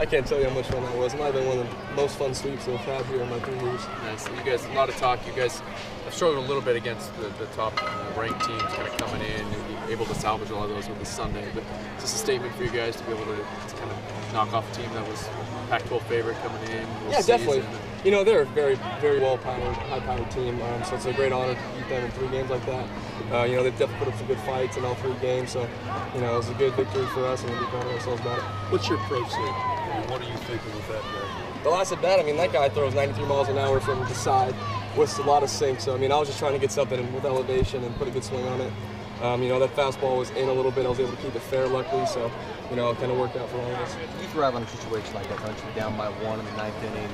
I can't tell you how much fun that was. It might have been one of the most fun sweeps I've had here in my three years. Nice. You guys, a lot of talk. You guys have struggled a little bit against the, the top uh, ranked teams, kind of coming in and be able to salvage a lot of those with the Sunday. But it's just a statement for you guys to be able to, to kind of knock off a team that was Pac-12 favorite coming in. Yeah, definitely. You know, they're a very, very well-powered, high-powered team, um, so it's a great honor to beat them in three games like that. Uh, you know, they've definitely put up some good fights in all three games, so, you know, it was a good victory for us, and we'll be proud of ourselves about it. What's your approach there? I mean, what are you thinking with that guy? The last at bat, I mean, that guy throws 93 miles an hour from the side with a lot of sink, so, I mean, I was just trying to get something with elevation and put a good swing on it. Um, you know, that fastball was in a little bit. I was able to keep it fair, luckily, so, you know, it kind of worked out for all of us. You thrive on a situation like that, don't you? Down by one in the ninth inning,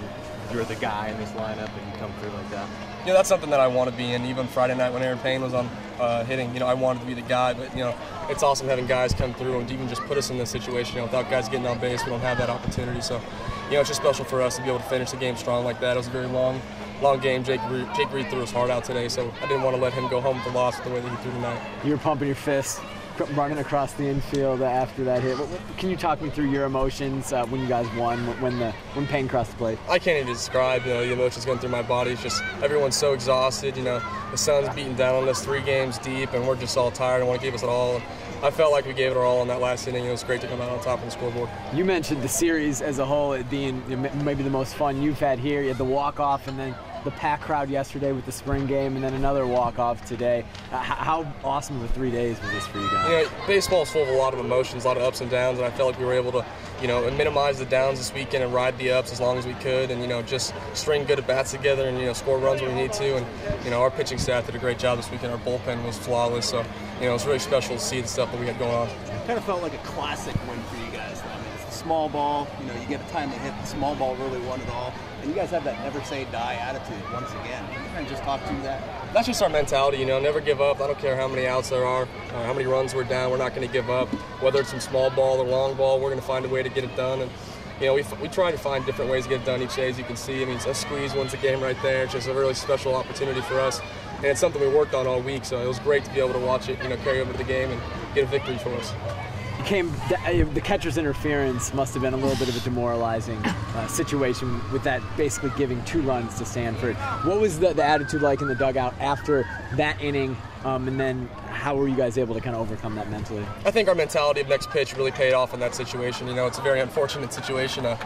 you're the guy in this lineup, and you come through like that. Yeah, that's something that I want to be in. Even Friday night when Aaron Payne was on uh, hitting, you know, I wanted to be the guy. But you know, it's awesome having guys come through and even just put us in this situation. You know, without guys getting on base, we don't have that opportunity. So, you know, it's just special for us to be able to finish the game strong like that. It was a very long, long game. Jake Reed, Jake Reed threw his heart out today, so I didn't want to let him go home with the loss the way that he threw tonight. You were pumping your fists, running across the infield after that hit. Can you talk me through your emotions uh, when you guys won, when the when Payne crossed the plate? I can't even describe you know the emotions going through my body. It's just everyone's so exhausted. You know, the sun's beating down on us three games deep, and we're just all tired and want to give us it all. I felt like we gave it our all in that last inning. It was great to come out on top of the scoreboard. You mentioned the series as a whole it being maybe the most fun you've had here. You had the walk off, and then the pack crowd yesterday with the spring game, and then another walk off today. Uh, how awesome of three days was this for you guys? You know, baseball's full of a lot of emotions, a lot of ups and downs, and I felt like we were able to, you know, minimize the downs this weekend and ride the ups as long as we could, and you know, just string good at bats together and you know, score runs when we need to. And you know, our pitching staff did a great job this weekend. Our bullpen was flawless, so you know, it's really special to see the stuff that we had going on. It kind of felt like a classic win for you guys. I mean, it's the small ball. You know, you get a time to hit. The small ball really won it all. And you guys have that never say die attitude once again. Can just talk to that? That's just our mentality, you know, never give up. I don't care how many outs there are, how many runs we're down, we're not going to give up. Whether it's some small ball or long ball, we're going to find a way to get it done. And, you know, we, we try to find different ways to get it done each day, as you can see. I mean, a squeeze wins the game right there. It's just a really special opportunity for us. And it's something we worked on all week, so it was great to be able to watch it, you know, carry over to the game and get a victory for us came the, the, catcher's interference must have been a little bit of a demoralizing uh, situation with that basically giving two runs to Stanford. What was the, the attitude like in the dugout after that inning, um, and then how were you guys able to kind of overcome that mentally? I think our mentality of next pitch really paid off in that situation. You know, it's a very unfortunate situation. Uh,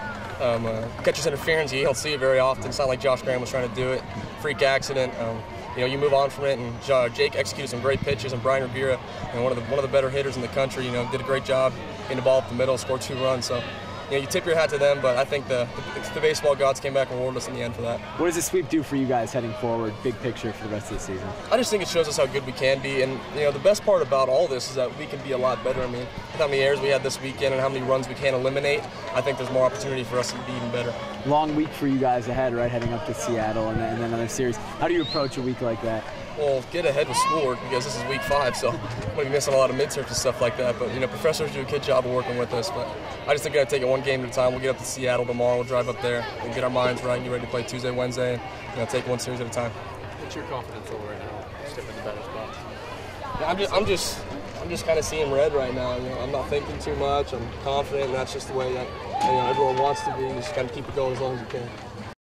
um, uh, catcher's interference, you don't see it very often. It's not like Josh Graham was trying to do it. Freak accident. Um, you know, you move on from it. And uh, Jake executed some great pitches, and Brian Ragira, you know, one of the one of the better hitters in the country, you know, did a great job getting the ball up the middle, scored two runs. So, you know, you tip your hat to them, but I think the, the, the baseball gods came back and rewarded us in the end for that. What does the sweep do for you guys heading forward, big picture for the rest of the season? I just think it shows us how good we can be, and you know, the best part about all this is that we can be a lot better. I mean, how many errors we had this weekend and how many runs we can eliminate, I think there's more opportunity for us to be even better. Long week for you guys ahead, right? Heading up to Seattle and then another series. How do you approach a week like that? Well, get ahead with schoolwork because this is week five, so I'm going to be missing a lot of midterms and stuff like that. But, you know, professors do a good job of working with us. But I just think we got to take it one game at a time. We'll get up to Seattle tomorrow. We'll drive up there and get our minds right and get ready to play Tuesday, Wednesday, and, you know, take one series at a time. What's your confidence level right now? Stepping the better spots. Yeah, I'm just, I'm just, I'm just kind of seeing red right now. You know, I'm not thinking too much. I'm confident, and that's just the way that you know everyone wants to be. You just kind of keep it going as long as you can.